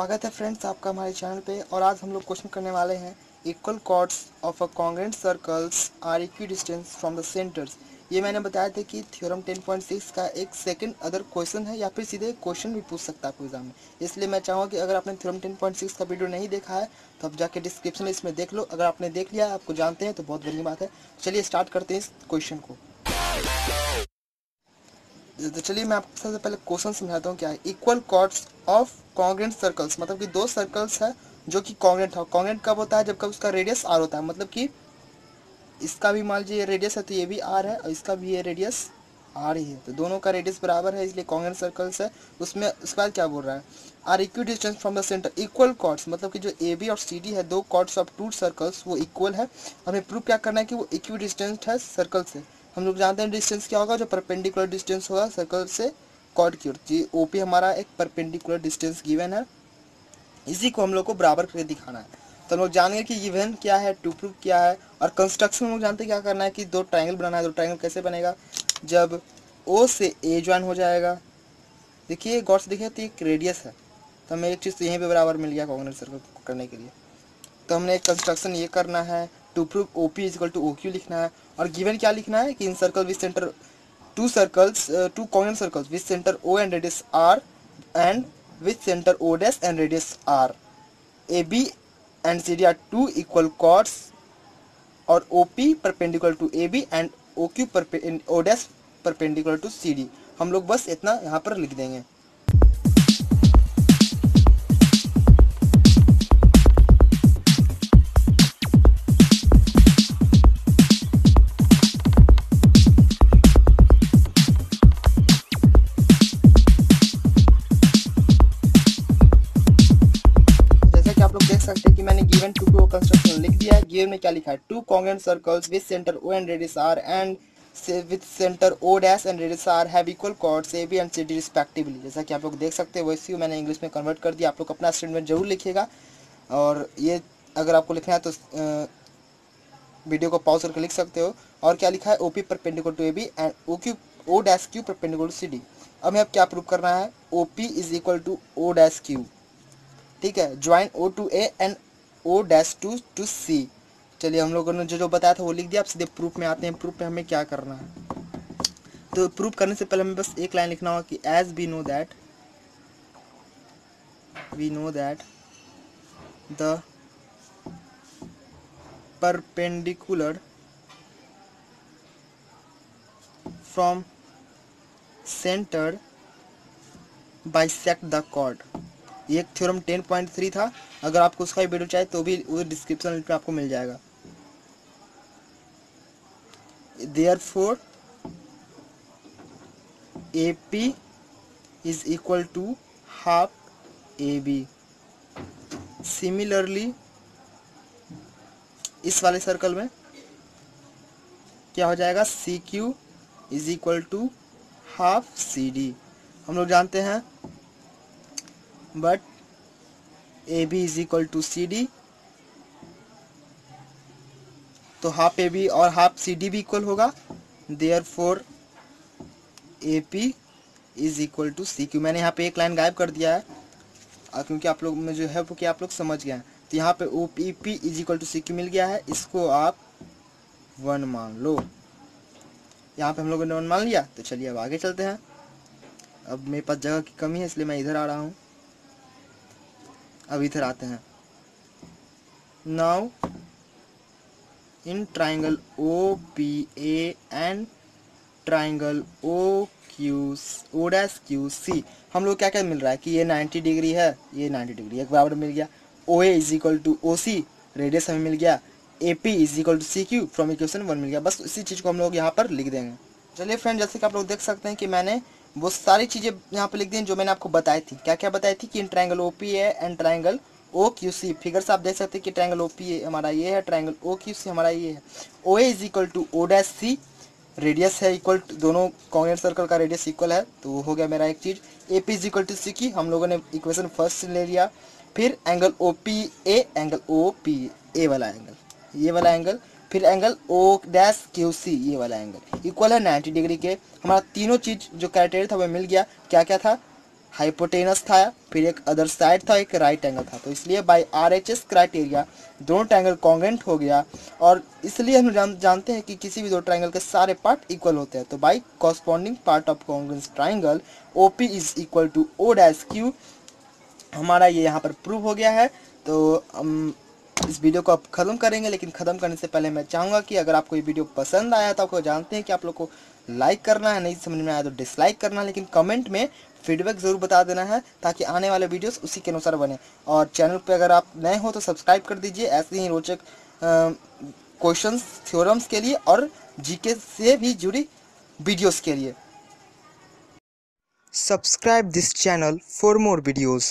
स्वागत है फ्रेंड्स आपका हमारे चैनल पे और आज हम लोग क्वेश्चन करने वाले हैं, equal chords of a congruent circles are equidistant from the centres. ये मैंने बताया था कि थ्योरम 10.6 का एक सेकंड अदर क्वेश्चन है, या फिर सीधे क्वेश्चन भी पूछ सकता है आपको एग्ज़ाम में। इसलिए मैं चाहूँगा कि अगर आपने थ्योरम 10.6 का वीडियो नहीं देखा है तो आप जाके डिस्क्रिप्शन में इसमें देख लो। अगर आपने देख लिया आपको जानते हैं तो बहुत बढ़िया बात है। चलिए स्टार्ट करते हैं इस क्वेश्चन को। तो चलिए मैं आपको सबसे पहले क्वेश्चन समझाता हूँ क्या है। Equal chords of congruent circles मतलब कि दो सर्कल्स है जो कि कॉन्ग्रेंट है। कॉन्ग्रेंट कब होता है? जब कब उसका रेडियस आर होता है। मतलब कि इसका भी मान लीजिए रेडियस है तो ये भी आर है और इसका भी ये रेडियस आर ही है। तो दोनों का रेडियस बराबर है, इसलिए कॉन्ग्रेंट सर्कल्स है। उसमें उसके बाद क्या बोल रहा है? Are equal distance from the centre equal chords मतलब कि जो ए बी और सी डी है, दो कॉर्ड्स ऑफ़ टू सर्कल्स वो इक्वल है। हमें प्रूव क्या करना है कि वो इक्वी डिस्टेंस है सर्कल से। हम लोग जानते हैं डिस्टेंस क्या होगा, जो परपेंडिकुलर डिस्टेंस होगा सर्कल से कॉर्ड की ओर। जी ओपी हमारा एक परपेंडिकुलर डिस्टेंस गिवन है। इसी को हम लोग को बराबर करके दिखाना है। तो हम लोग जानेंगे कि गिवन क्या है टू प्रूफ क्या है, और कंस्ट्रक्शन हम लोग जानते हैं क्या करना है कि दो ट्राइंगल बनाना है, दो ट्राइंगल कैसे बनेगा। जब ओ से ए ज्वाइन हो जाएगा, देखिए गौर से देखिए तो एक रेडियस है। तो हमें एक चीज़ तो यहीं पे बराबर मिल गया कॉन्ग्रेट सर्कल करने के लिए। तो हमने एक कंस्ट्रक्शन ये करना है। To prove O P is equal to O Q लिखना है। और गिवन क्या लिखना है? कि in circle with centre two circles two common circles with centre O and radius R and with centre O dash and radius R A B and C D are two equal chords और O P perpendicular to A B and O Q O perpendicular to C D हम लोग बस इतना यहाँ पर लिख देंगे। Given में क्या लिखा है? Two congruent circles with centre O and radius R and with centre O dash and radius R have equal chords A B and C D respectively जैसा कि आप लोग देख सकते हैं, वैसे ही मैंने इंग्लिश में कन्वर्ट कर दिया। आप लोग अपना स्टेटमेंट ज़रूर लिखिएगा। और ये अगर आपको लिखना है तो वीडियो को पॉज करके लिख सकते हो। और क्या लिखा है? O P perpendicular to A B and O Q O dash Q perpendicular C D अब हमें अब क्या प्रूव करना है? O P is equal to O dash Q ठीक है? Join O to A and O dash to to C चलिए हम लोगों ने जो जो बताया था वो लिख दिया आप सीधे प्रूफ में आते हैं। प्रूफ में हमें क्या करना है? तो प्रूफ करने से पहले हमें बस एक लाइन लिखना होगा कि as we know that we know that the perpendicular from center bisect the chord. ये एक थ्योरम 10.3 था। अगर आपको उसका वीडियो चाहिए तो भी वो डिस्क्रिप्शन में आपको मिल जाएगा। P is equal to half A B similarly इस वाले सर्कल में क्या हो जाएगा? C Q is equal to half C D हम लोग जानते हैं but A B is equal to C D तो हाफ़ ए बी और हाफ़ सी डी भी इक्वल होगा। Therefore A P is equal to C Q मैंने यहाँ पे एक लाइन गायब कर दिया है। क्योंकि आप लोग में जो है वो कि आप लोग समझ गए हैं। तो यहाँ पे O P P is equal to C Q मिल गया है। इसको आप वन मान लो। यहाँ पे हम लोगों ने वन मान लिया। तो चलिए अब आगे चलते हैं। अब मेरे पास जगह की कमी है, इसलिए मैं इधर आ रहा हूँ। अब इधर आते हैं। Now in triangle O P A and triangle O Q O dash Q C हम लोग क्या क्या मिल रहा है कि ये 90 डिग्री है, ये 90 डिग्री एक बराबर मिल गया। O A is equal to O C radius हमें मिल गया। A P is equal to C Q from equation one मिल गया। बस इसी चीज़ को हम लोग यहाँ पर लिख देंगे। चलिए फ्रेंड जैसे कि आप लोग देख सकते हैं कि मैंने वो सारी चीज़ें यहाँ पर लिख दी जो मैंने आपको बताई थी। क्या क्या बताई थी कि इन ट्राइंगल ओ पी है and triangle O Q C figure से आप देख सकते हैं कि ट्राइंगल ओ पी हमारा ये है ट्राइंगल ओ क्यू सी हमारा ये है। O A is equal to O dash C radius है इक्वल दोनों कॉन्ग्रेंट सर्कल का रेडियस इक्वल है तो हो गया मेरा एक चीज़। A P is equal to C की हम लोगों ने इक्वेशन फ़र्स्ट ले लिया। फिर angle O P A angle O P A वाला एंगल ये वाला एंगल फिर angle O dash Q C ये वाला एंगल इक्वल है 90 डिग्री के। हमारा तीनों चीज़ जो क्राइटेरिया था वो मिल गया। क्या क्या था? हाइपोटेनस था फिर एक अदर साइड था एक राइट एंगल था। तो इसलिए by R H S criteria दोनों ट्रायंगल कॉन्ग्रेंट हो गया और इसलिए हम जान, जानते हैं कि किसी भी दो ट्रायंगल के सारे पार्ट इक्वल होते हैं। तो by corresponding part of congruence triangle O P is equal to O dash Q हमारा ये यहाँ पर प्रूव हो गया है। तो हम इस वीडियो को आप ख़त्म करेंगे लेकिन ख़त्म करने से पहले मैं चाहूँगा कि अगर आपको ये वीडियो पसंद आया तो आपको जानते हैं कि आप लोग को लाइक करना है नहीं समझ में आया तो डिसलाइक करना लेकिन कमेंट में फीडबैक ज़रूर बता देना है, ताकि आने वाले वीडियोस उसी के अनुसार बने। और चैनल पे अगर आप नए हो तो सब्सक्राइब कर दीजिए, ऐसे ही रोचक क्वेश्चंस, थ्योरम्स के लिए और जीके से भी जुड़ी वीडियोस के लिए। Subscribe this channel for more videos